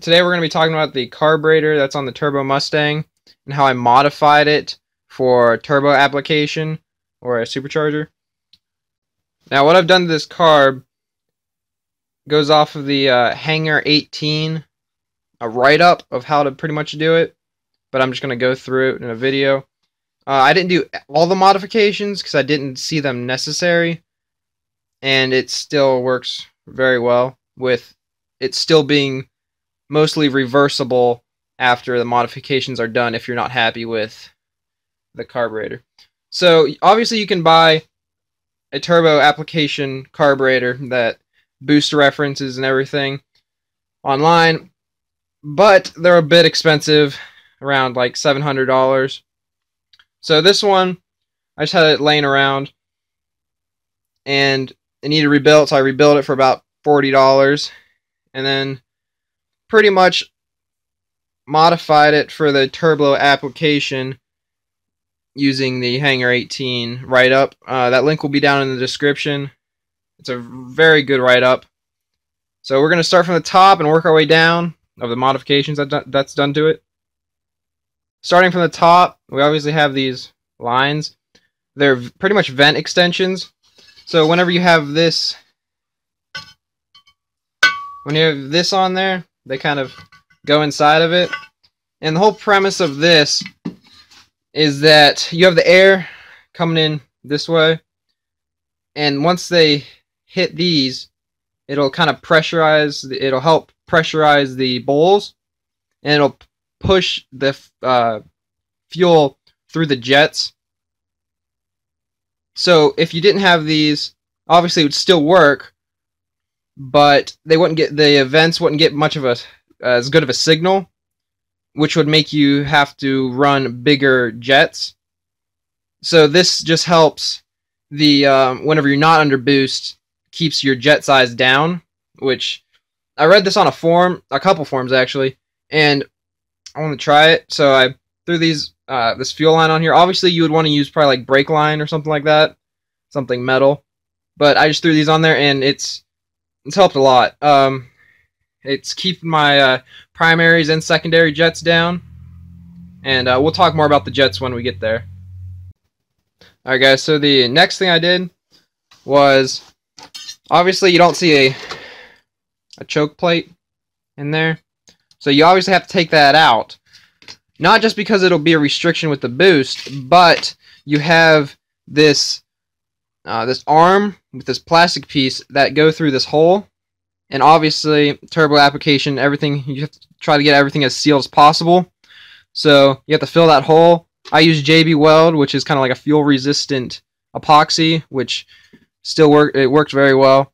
today we're going to be talking about the carburetor that's on the Turbo Mustang and how I modified it for turbo application or a supercharger. Now what I've done to this carb goes off of the uh, Hangar 18, a write-up of how to pretty much do it, but I'm just going to go through it in a video. Uh, I didn't do all the modifications because I didn't see them necessary, and it still works very well with it still being mostly reversible after the modifications are done if you're not happy with the carburetor. So obviously you can buy a turbo application carburetor that booster references and everything online, but they're a bit expensive, around like $700. So this one, I just had it laying around, and it needed rebuilt, so I rebuilt it for about $40, and then pretty much modified it for the turbo application using the Hangar 18 write up. Uh, that link will be down in the description. It's a very good write up. So we're going to start from the top and work our way down of the modifications that that's done to it. Starting from the top, we obviously have these lines. They're pretty much vent extensions. So whenever you have this, when you have this on there, they kind of go inside of it. And the whole premise of this is that you have the air coming in this way. And once they hit these, it'll kind of pressurize, it'll help pressurize the bowls. And it'll push the uh, fuel through the jets. So if you didn't have these, obviously it would still work, but they wouldn't get the events wouldn't get much of a as good of a signal, which would make you have to run bigger jets. So this just helps the um, whenever you're not under boost keeps your jet size down. Which I read this on a forum, a couple forums actually, and I want to try it. So I threw these uh, this fuel line on here. Obviously, you would want to use probably like brake line or something like that, something metal. But I just threw these on there, and it's it's helped a lot. Um, it's keeping my uh, primaries and secondary jets down. And uh, we'll talk more about the jets when we get there. Alright guys, so the next thing I did was, obviously you don't see a, a choke plate in there. So you obviously have to take that out. Not just because it'll be a restriction with the boost, but you have this uh, this arm with this plastic piece that go through this hole. And obviously, turbo application, everything, you have to try to get everything as sealed as possible. So you have to fill that hole. I use JB Weld, which is kind of like a fuel resistant epoxy, which still work it works very well.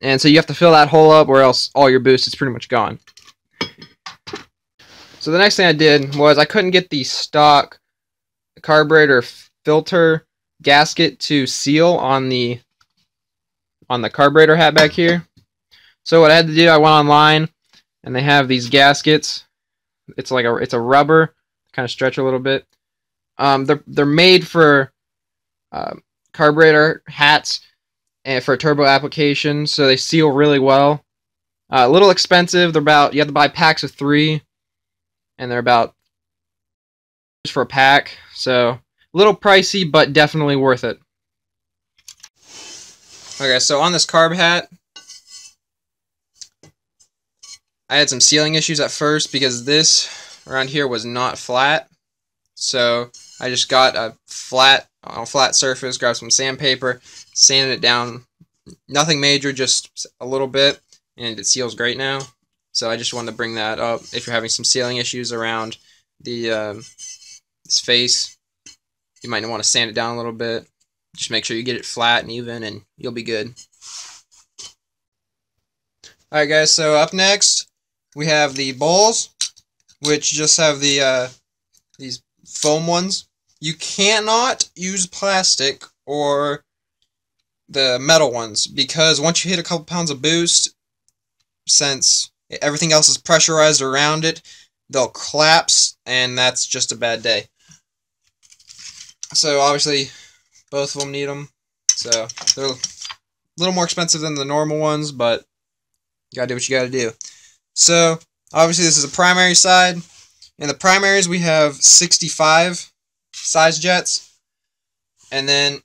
And so you have to fill that hole up or else all your boost is pretty much gone. So the next thing I did was I couldn't get the stock carburetor filter gasket to seal on the on the carburetor hat back here. So what I had to do, I went online and they have these gaskets. It's like a it's a rubber, kind of stretch a little bit. Um, they're they're made for uh, carburetor hats and for turbo application, so they seal really well. Uh, a little expensive. They're about you have to buy packs of three, and they're about just for a pack. So a little pricey, but definitely worth it. Okay, so on this carb hat, I had some sealing issues at first because this around here was not flat. So I just got a flat, a flat surface, grabbed some sandpaper, sanded it down. Nothing major, just a little bit, and it seals great now. So I just wanted to bring that up. If you're having some sealing issues around the um, this face, you might want to sand it down a little bit. Just make sure you get it flat and even and you'll be good. Alright guys, so up next we have the bowls, which just have the uh, these foam ones. You cannot use plastic or the metal ones because once you hit a couple pounds of boost, since everything else is pressurized around it, they'll collapse and that's just a bad day. So obviously, both of them need them. So they're a little more expensive than the normal ones, but you gotta do what you gotta do. So Obviously, this is the primary side. In the primaries, we have 65 size jets. And then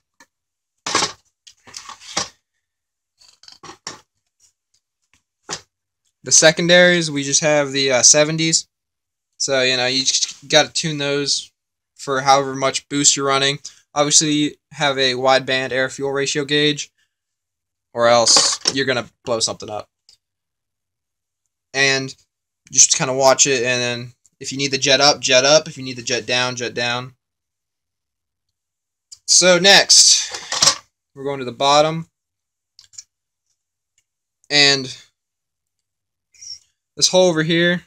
the secondaries, we just have the uh, 70s. So, you know, you just got to tune those for however much boost you're running. Obviously, have a wideband air fuel ratio gauge, or else you're going to blow something up. And just kind of watch it, and then if you need the jet up, jet up. If you need the jet down, jet down. So next, we're going to the bottom. And this hole over here.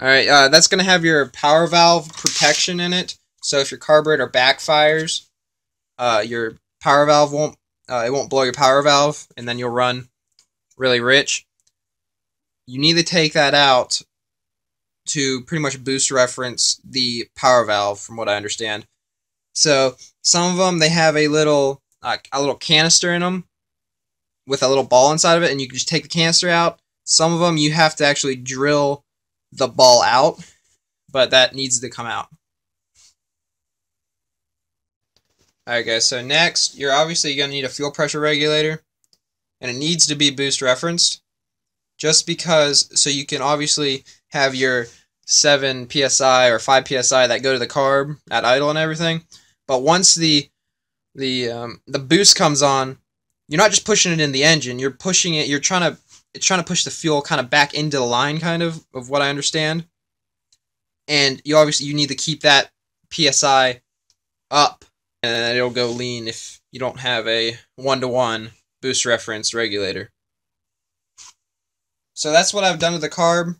Alright, uh, that's going to have your power valve protection in it. So if your carburetor backfires, uh, your power valve won't, uh, it won't blow your power valve, and then you'll run really rich you need to take that out to pretty much boost reference the power valve from what I understand. So some of them they have a little uh, a little canister in them with a little ball inside of it and you can just take the canister out. Some of them you have to actually drill the ball out, but that needs to come out. Alright guys, so next, you're obviously going to need a fuel pressure regulator, and it needs to be boost referenced just because so you can obviously have your 7 psi or 5 psi that go to the carb at idle and everything but once the the um, the boost comes on you're not just pushing it in the engine you're pushing it you're trying to it's trying to push the fuel kind of back into the line kind of of what I understand and you obviously you need to keep that psi up and it'll go lean if you don't have a one-to-one -one boost reference regulator so that's what I've done with the carb.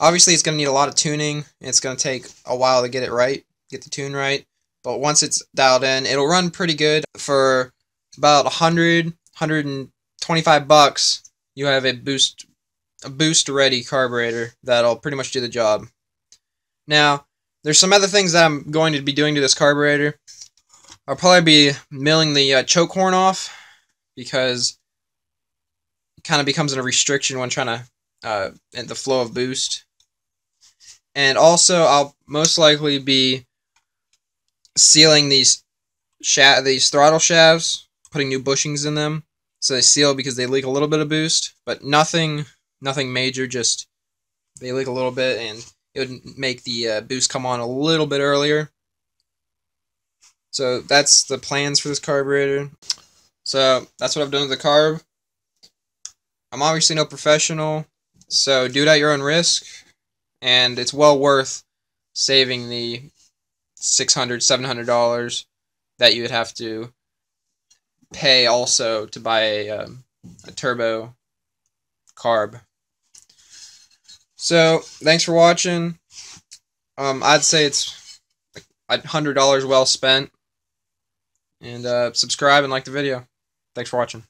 Obviously, it's going to need a lot of tuning. It's going to take a while to get it right, get the tune right. But once it's dialed in, it'll run pretty good. For about 100, 125 bucks, you have a boost a boost ready carburetor that'll pretty much do the job. Now, there's some other things that I'm going to be doing to this carburetor. I'll probably be milling the uh, choke horn off because it kind of becomes a restriction when trying to uh, the flow of boost. And also, I'll most likely be sealing these sha these throttle shafts, putting new bushings in them, so they seal because they leak a little bit of boost, but nothing nothing major. Just they leak a little bit, and it would make the uh, boost come on a little bit earlier. So that's the plans for this carburetor. So that's what I've done with the carb. I'm obviously no professional, so do it at your own risk, and it's well worth saving the $600, $700 that you would have to pay also to buy a, um, a turbo carb. So, thanks for watching. Um, I'd say it's $100 well spent. And uh, subscribe and like the video. Thanks for watching.